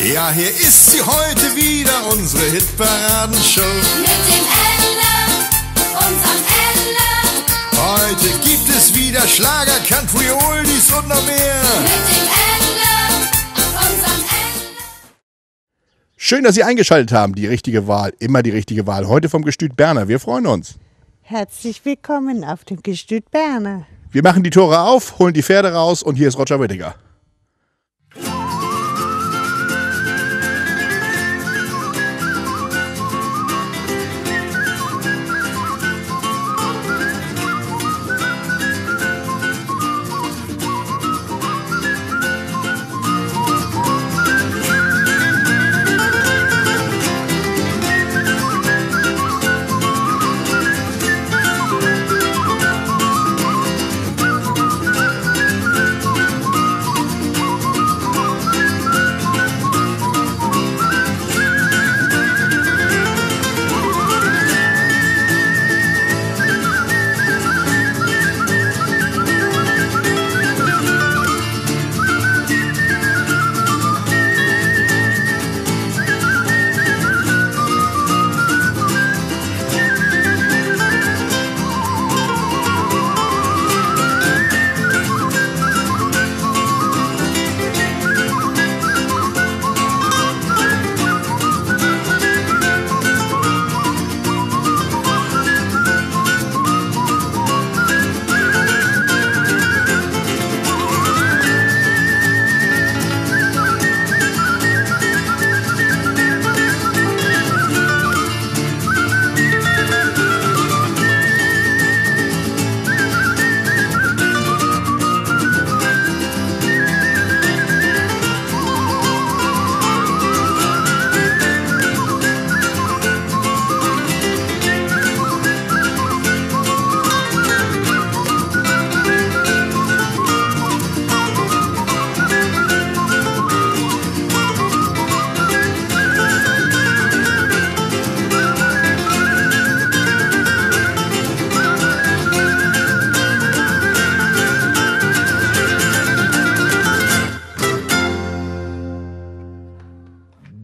Ja, hier ist sie heute wieder, unsere Hitparadenshow. Mit dem Ella, unserem Ella. Heute gibt es wieder Schlager, Country, Oldies und noch mehr. Mit dem Ella, unserem Ella. Schön, dass Sie eingeschaltet haben. Die richtige Wahl, immer die richtige Wahl. Heute vom Gestüt Berner. Wir freuen uns. Herzlich willkommen auf dem Gestüt Berner. Wir machen die Tore auf, holen die Pferde raus und hier ist Roger Whittaker.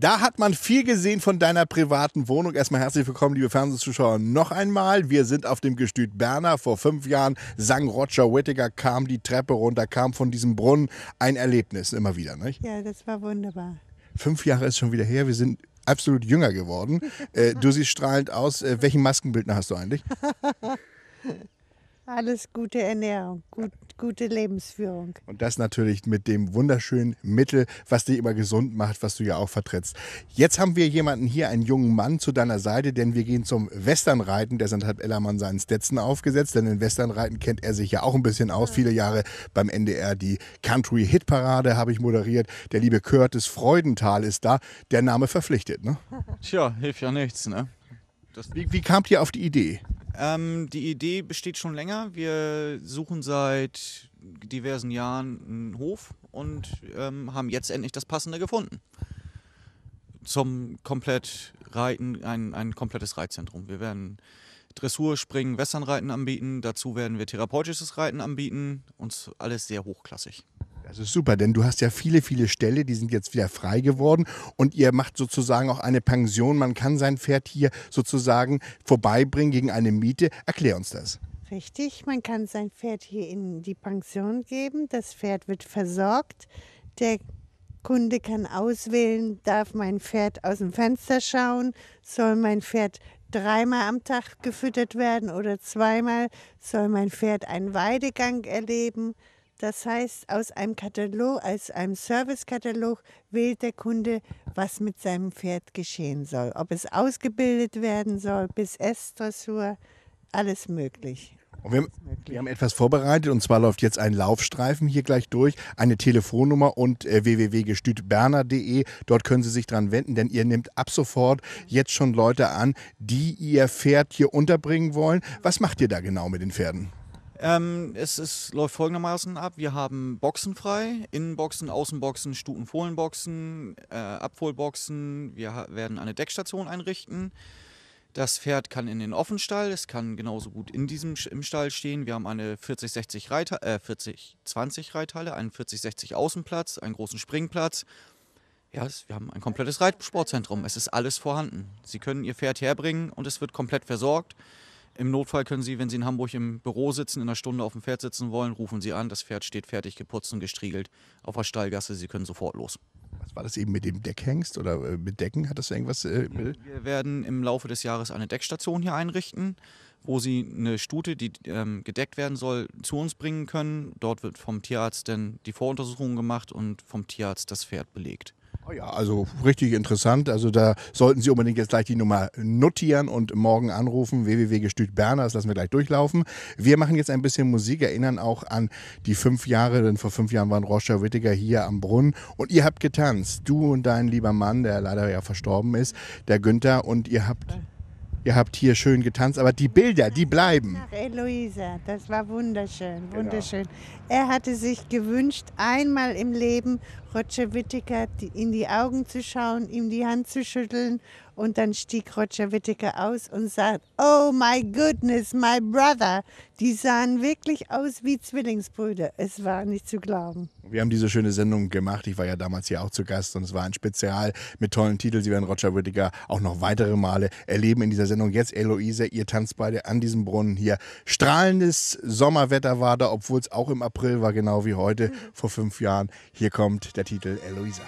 Da hat man viel gesehen von deiner privaten Wohnung. Erstmal herzlich willkommen, liebe Fernsehzuschauer, noch einmal. Wir sind auf dem Gestüt Berner. Vor fünf Jahren sang Roger Whittaker, kam die Treppe runter, kam von diesem Brunnen. Ein Erlebnis immer wieder, nicht? Ja, das war wunderbar. Fünf Jahre ist schon wieder her. Wir sind absolut jünger geworden. Äh, du siehst strahlend aus. Äh, welchen Maskenbildner hast du eigentlich? Alles gute Ernährung, gut, gute Lebensführung. Und das natürlich mit dem wunderschönen Mittel, was dich immer gesund macht, was du ja auch vertrittst. Jetzt haben wir jemanden hier, einen jungen Mann zu deiner Seite, denn wir gehen zum Westernreiten. Deshalb hat Ellermann seinen Stetson aufgesetzt, denn in Westernreiten kennt er sich ja auch ein bisschen aus. Viele Jahre beim NDR die Country Hitparade habe ich moderiert. Der liebe Curtis Freudenthal ist da. Der Name verpflichtet, ne? Tja, hilft ja nichts, ne? Wie, wie kamt ihr auf die Idee? Ähm, die Idee besteht schon länger. Wir suchen seit diversen Jahren einen Hof und ähm, haben jetzt endlich das Passende gefunden. Zum komplett Reiten, ein, ein komplettes Reitzentrum. Wir werden Dressur, Springen, Westernreiten anbieten. Dazu werden wir therapeutisches Reiten anbieten. Uns alles sehr hochklassig. Das ist super, denn du hast ja viele, viele Ställe, die sind jetzt wieder frei geworden und ihr macht sozusagen auch eine Pension. Man kann sein Pferd hier sozusagen vorbeibringen gegen eine Miete. Erklär uns das. Richtig, man kann sein Pferd hier in die Pension geben. Das Pferd wird versorgt. Der Kunde kann auswählen, darf mein Pferd aus dem Fenster schauen, soll mein Pferd dreimal am Tag gefüttert werden oder zweimal, soll mein Pferd einen Weidegang erleben. Das heißt, aus einem Katalog, aus einem Servicekatalog wählt der Kunde, was mit seinem Pferd geschehen soll. Ob es ausgebildet werden soll, bis S-Dressur, alles möglich. Wir, wir haben etwas vorbereitet und zwar läuft jetzt ein Laufstreifen hier gleich durch, eine Telefonnummer und äh, www.gestütberner.de. Dort können Sie sich dran wenden, denn ihr nehmt ab sofort jetzt schon Leute an, die ihr Pferd hier unterbringen wollen. Was macht ihr da genau mit den Pferden? Ähm, es ist, läuft folgendermaßen ab. Wir haben Boxen frei, Innenboxen, Außenboxen, Stutenfohlenboxen, äh, Abfohlboxen. Wir werden eine Deckstation einrichten. Das Pferd kann in den Offenstall, es kann genauso gut in diesem im Stall stehen. Wir haben eine 40-60 Reiter, äh, 40-20 Reithalle, einen 40-60 Außenplatz, einen großen Springplatz. Ja, es, wir haben ein komplettes Reitsportzentrum. Es ist alles vorhanden. Sie können Ihr Pferd herbringen und es wird komplett versorgt. Im Notfall können Sie, wenn Sie in Hamburg im Büro sitzen, in einer Stunde auf dem Pferd sitzen wollen, rufen Sie an. Das Pferd steht fertig geputzt und gestriegelt auf der Stallgasse. Sie können sofort los. Was war das eben mit dem Deckhengst oder äh, mit Decken? Hat das irgendwas? Äh, Wir werden im Laufe des Jahres eine Deckstation hier einrichten, wo Sie eine Stute, die ähm, gedeckt werden soll, zu uns bringen können. Dort wird vom Tierarzt dann die Voruntersuchung gemacht und vom Tierarzt das Pferd belegt. Oh ja, also richtig interessant. Also da sollten Sie unbedingt jetzt gleich die Nummer notieren und morgen anrufen. www.gestüt Berner, das lassen wir gleich durchlaufen. Wir machen jetzt ein bisschen Musik, erinnern auch an die fünf Jahre, denn vor fünf Jahren waren Roger Wittiger hier am Brunnen und ihr habt getanzt. Du und dein lieber Mann, der leider ja verstorben ist, der Günther und ihr habt, ihr habt hier schön getanzt, aber die Bilder, die bleiben. Nach Eloisa, das war wunderschön, wunderschön. Er hatte sich gewünscht, einmal im Leben Roger Whittaker in die Augen zu schauen, ihm die Hand zu schütteln und dann stieg Roger Whittaker aus und sagt, oh my goodness, my brother. Die sahen wirklich aus wie Zwillingsbrüder. Es war nicht zu glauben. Wir haben diese schöne Sendung gemacht. Ich war ja damals hier auch zu Gast und es war ein Spezial mit tollen Titeln. Sie werden Roger Whittaker auch noch weitere Male erleben in dieser Sendung. Jetzt Eloise, ihr tanzt beide an diesem Brunnen hier. Strahlendes Sommerwetter war da, obwohl es auch im April war, genau wie heute vor fünf Jahren. Hier kommt der Titel Eloisa.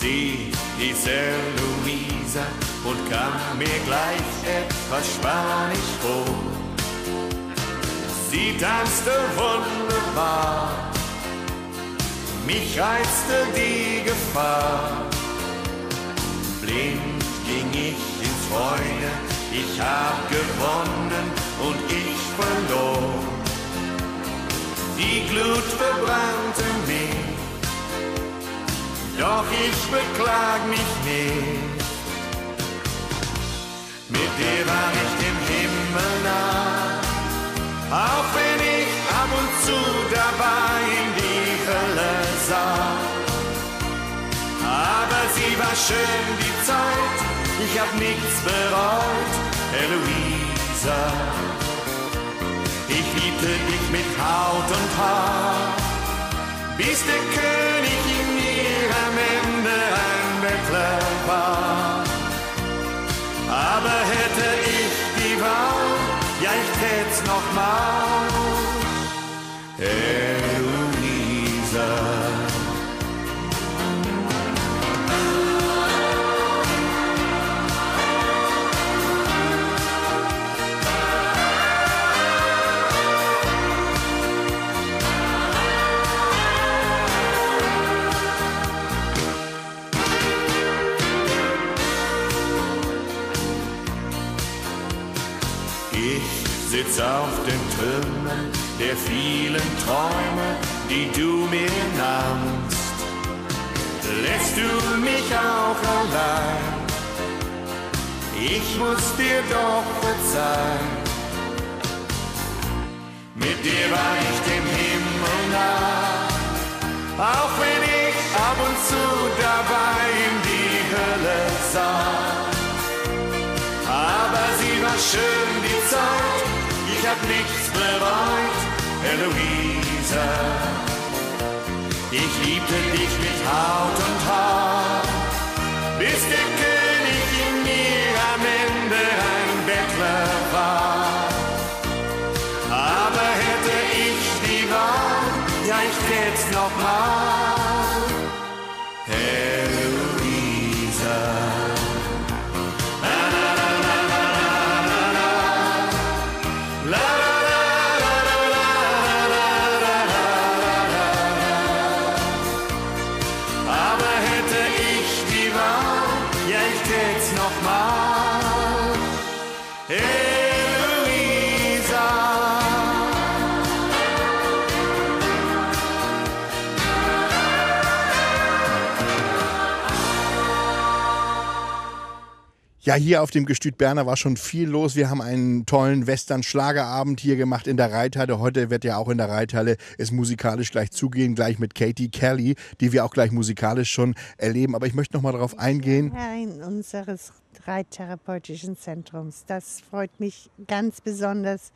Sie hieß Eloisa und kam mir gleich etwas spanisch vor. Tanzte wunderbar, mich reizte die Gefahr. Blind ging ich ins Feuer, ich hab gewonnen und ich verlor. Die Glut verbrannte mich. Doch ich beklag mich nicht. Schön die Zeit, ich hab nichts bereut, Eloisa. Ich liebte dich mit Haut und Haar, bis der König in mir am Ende ein Bettler war. Aber hätte ich die Wahl, ja ich tät's noch auf den Trümmern der vielen Träume, die du mir nahmst. Lässt du mich auch allein? Ich muss dir doch verzeihen. Mit dir war ich dem Himmel nah, auch wenn ich ab und zu dabei in die Hölle sah. Aber sie war schön die Zeit, ich hab nichts bereut, Eloisa. Ich liebte dich mit Haut und Haar, bis der Ja, hier auf dem Gestüt Berner war schon viel los. Wir haben einen tollen Western-Schlagerabend hier gemacht in der Reithalle. Heute wird ja auch in der Reithalle es musikalisch gleich zugehen, gleich mit Katie Kelly, die wir auch gleich musikalisch schon erleben. Aber ich möchte noch mal darauf eingehen. Herrin unseres Reittherapeutischen Zentrums. Das freut mich ganz besonders,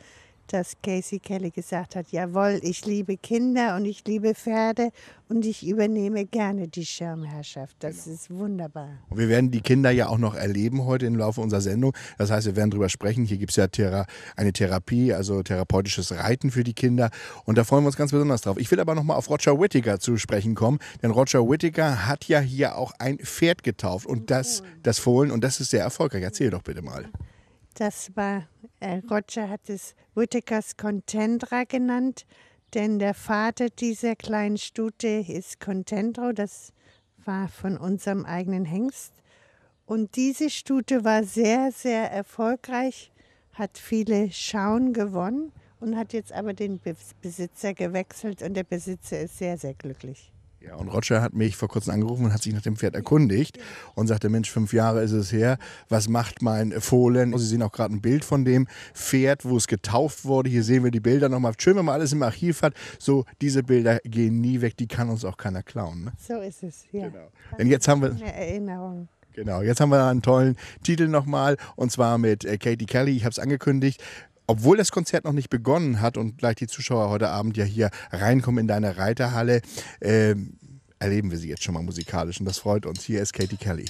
dass Casey Kelly gesagt hat, jawohl, ich liebe Kinder und ich liebe Pferde und ich übernehme gerne die Schirmherrschaft. Das ist wunderbar. Und wir werden die Kinder ja auch noch erleben heute im Laufe unserer Sendung. Das heißt, wir werden drüber sprechen. Hier gibt es ja Thera eine Therapie, also therapeutisches Reiten für die Kinder. Und da freuen wir uns ganz besonders drauf. Ich will aber noch mal auf Roger Whittaker zu sprechen kommen. Denn Roger Whittaker hat ja hier auch ein Pferd getauft und das, das Fohlen. Und das ist sehr erfolgreich. Erzähl doch bitte mal. Das war, äh, Roger hat es Whittakers Contendra genannt, denn der Vater dieser kleinen Stute ist Contendro, das war von unserem eigenen Hengst. Und diese Stute war sehr, sehr erfolgreich, hat viele Schauen gewonnen und hat jetzt aber den Be- Besitzer gewechselt und der Besitzer ist sehr, sehr glücklich. Ja, und Roger hat mich vor kurzem angerufen und hat sich nach dem Pferd erkundigt und sagte, Mensch, fünf Jahre ist es her, was macht mein Fohlen? Sie sehen auch gerade ein Bild von dem Pferd, wo es getauft wurde. Hier sehen wir die Bilder nochmal. Schön, wenn man alles im Archiv hat. So, diese Bilder gehen nie weg, die kann uns auch keiner klauen. Ne? So ist es, ja. Denn jetzt haben wir, Eine Erinnerung. genau, jetzt haben wir einen tollen Titel nochmal und zwar mit äh, Katie Kelly. Ich habe es angekündigt. Obwohl das Konzert noch nicht begonnen hat und gleich die Zuschauer heute Abend ja hier reinkommen in deine Reiterhalle, ähm, erleben wir sie jetzt schon mal musikalisch und das freut uns. Hier ist Katie Kelly.